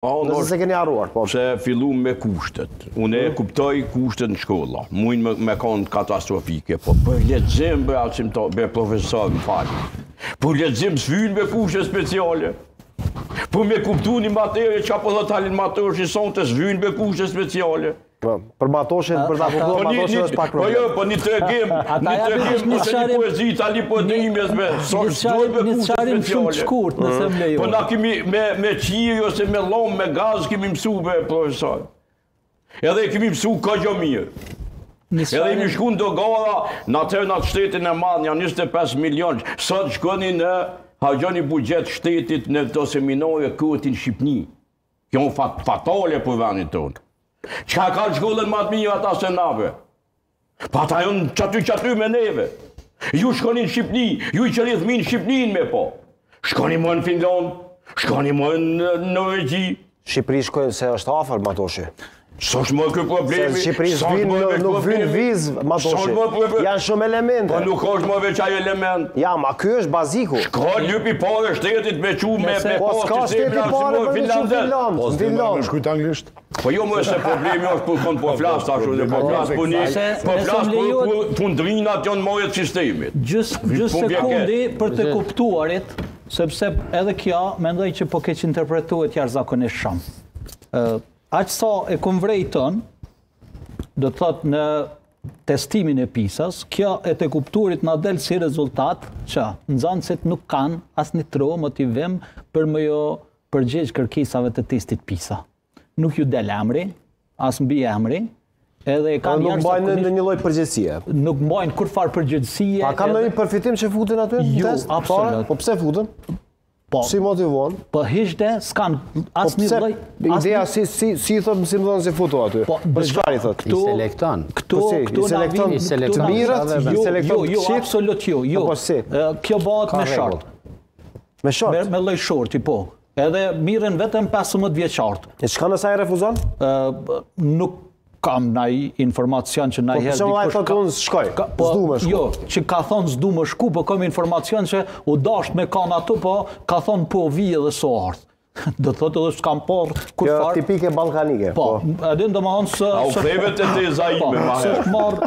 Nëse se keni harruar, po. Pse fillu me kushtet? Unë e kuptoj kushtet në shkolla. Mujnë me kan katastrofike, po për lexim bre profesor më fali. Për lexim s'vynë ma kushte speciale. Për me kuptu një materje që ta po e thotë Halil Matoshi sonte s'vynë ma kushte speciale. Po, për Matoshin, për ta kuptuar po Matoshin është pak problem. Po jo, po një tregim, një tregim një poezi tani po të imi as me. Një sqarim shumë të shkurt, nëse më lejon. Po na kemi me me qiri ose me llomë, me gaz kemi mësuar bre profesor. Edhe kemi mësuar goxha mirë. Edhe imi shku në do gara, atëherë në atë shtetin e madh, një 25 milion, sot shkoni harxhoni buxhet shtetit në do seminare, krejt në Shqipni. Kjo u fat fatale për vendin tonë. Çka kanë shkollën më të mirë ata se neve? Po ata janë qaty qaty me neve. Ju shkoni në Shqipni, ju i keni rritmin në Shqipninë me po. Shkoni mo në Finlandë, shkoni mo në Norvegji. Shqipëri shkojnë se është afër Matoshi. S'është më ky problemi. Se Shqipëri s'vyn më nuk vyn vizë, Matoshi. Janë shumë elemente. Po nuk është më veç ai element. Jo, ama ky është baziku. Shko lypi pare shtetit me çu me me po s'ka shteti pare për t'çu në Finlandë. Po s'di më në shkujt anglisht. Po jo më se problemi është kur kënd po flas tash unë po flas po një po flas po fundërrinat janë më të sistemit. Gjys gjys sekundi për të kuptuarit, sepse edhe kjo mendoj që po keqinterpretohet jashtëzakonisht shumë. Aq sa e kam vërejtë un, do të thotë në testimin e PISA-s, kjo e të kuptuarit na del si rezultat që nxansit nuk kanë asnjë trohë motivim për me iu përgjigj kërkesave të testit PISA. Nuk ju del emri, as mbiemri, edhe e pra kanë nuk mbajnë ndonjë lloj përgjegjësie. Nuk mbajnë kurrfarë përgjegjësie. A kanë ndonjë përfitim që futen aty në jo, test? Jo, absolut. Po pse futen? Po. Si motivon? Po hiç de s'kan po asnjë lloj. Po pse ideja si si i thotë mësimdhënësi futu aty. Po për çfarë i thotë? Këtu selekton. Këtu po këtu selekton. Të mirat, jo, jo, selekton. Jo, jo, absolut jo, jo. Po si? Kjo bëhet me short. Me short. Me, një lloj shorti, po. Edhe mirren vetëm 15 vjeçarët. E çka nëse e refuzon? Ë nuk kam naj informacion që najherë... Po përse me lajtë unë shkoj, po, s'du me shku? Jo, që ka thonë s'du me shku, po kam informacion që u dasht me kan aty, po ka thonë po vij edhe s'o ardhë. Do të thotë edhe s'ka marrë kurrfarë. Kjo tipike ballkanike. Po, po. a din domthon se au kreve të të zaime po, më marr. Po, marr.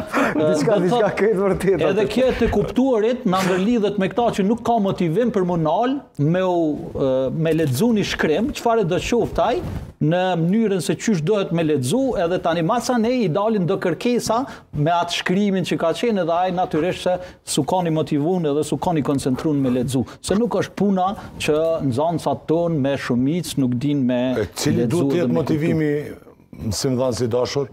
Diçka diçka këtë vërtet. Edhe kjo të kuptuarit na ndërlidhet me këtë që nuk ka motivim për monal, me u me lexu një shkrim, çfarë do qoftë ai në mënyrën se qysh dohet me lexu, edhe tani masanej i dalin do kërkesa me atë shkrimin që ka qenë edhe ai natyrisht se s'u kon i motivun edhe s'u kon i koncentrun me lexu. Se nuk është puna që nxansat tonë me shumicë nuk din me lexu. Cili duhet të jetë motivimi mësimdhansi i dashur?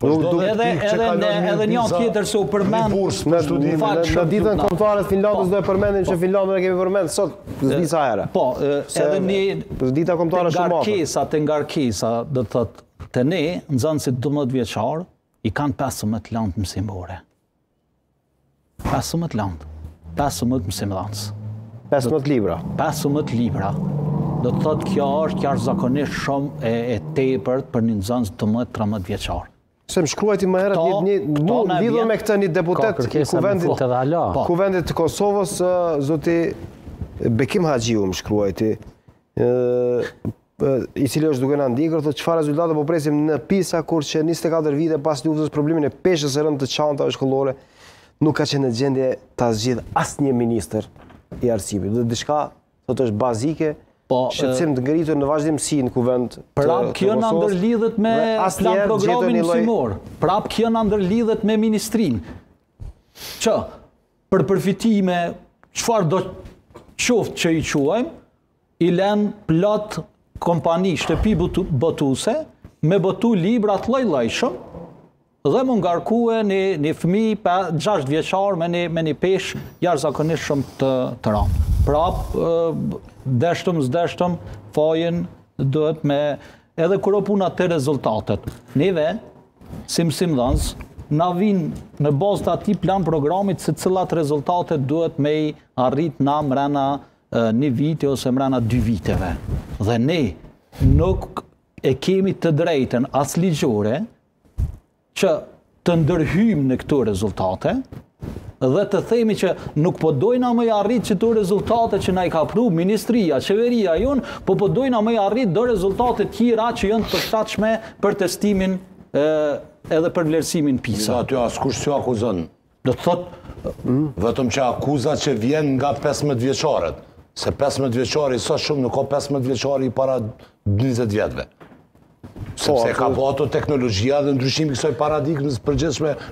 Po nuk do edhe edhe ne edhe një tjetër se u përmend në studim fakt në ditën kombëtare të Finlandës po. do e përmendim që Finlandën e kemi përmend sot disa herë. Po, edhe një dita kombëtare shumë madhe. Ngarkesa te ngarkesa, do të thotë te ne nxansit 12 vjeçarë i kanë 15 landë mësimore. Pesëmbëdhjetë lëndë, pesëmbëdhjetë mësimdhënës. Pesëmbëdhjetë libra. Pesëmbëdhjetë libra. Do të thotë kjo është jashtëzakonisht shumë e, e tepërt për një nxënës 12-13 vjeçar. Se më shkruajti më herët një, një, një, një lidhje me këtë një deputet i kuvendit, po. kuvendit të Kosovës, zoti Bekim Haxhiu më shkruajti, i cili është duke na ndjekur thotë çfarë rezultate po presim në Pisa kur që 24 vite pas luftës problemin e peshës së rëndë të çantave shkollore nuk ka qenë në gjendje ta zgjidhë asnjë ministër i arsimit. Dhe diçka thotë është bazike Po, shqetësim të ngritur në vazhdimësi në kuvend. Prap kjo na ndërlidhet me planprogramin mësimor. Prap kjo na ndërlidhet me ministrinë. Që për përfitime, çfarë do qoftë që i quajmë, i lenë plot kompani shtëpi botuse me botu libra të lloj-llojshëm dhe me ngarku një, një fmi pa gjashtë vjeçar me një, me një peshë jashtëzakonisht shumë të, të randë. Pra, deshtëm, s'deshtëm, fajin duhet me, edhe kur o puna te rezultatet. Neve, si mësimdhanës, na vijnë në bazë të atij planprogramit se cilat rezultate duhet me i arrit na mrena një viti ose mrena dy viteve. Dhe ne nuk e kemi të drejtën as ligjore që të ndërhyjmë në këto rezultate dhe të themi që nuk po dojna me i arrit qëto rezultate që na i ka pru ministria, qeveria jonë, po po dojna me i arrit do rezultate tjera që janë të përshtatshme për testimin edhe për vlerësimin Pisa. Aty askush s'ju akuzon Do të thotë, vetëm që akuza që vjen nga 15 vjeçarët, se 15 vjeçari sa shumë nuk ka 15 vjeçari i para 20 vjetve. Po, Sepse e ka bo ato teknologjia dhe ndryshimi i kësaj paradigmës së përgjithshme